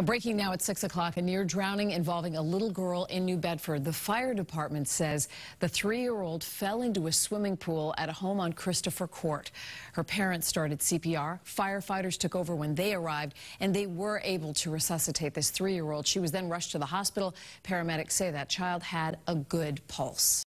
Well, breaking now at 6 o'clock, a near drowning involving a little girl in New Bedford. The fire department says the three-year-old fell into a swimming pool at a home on Christopher Court. Her parents started CPR. Firefighters took over when they arrived, and they were able to resuscitate this three-year-old. She was then rushed to the hospital. Paramedics say that child had a good pulse.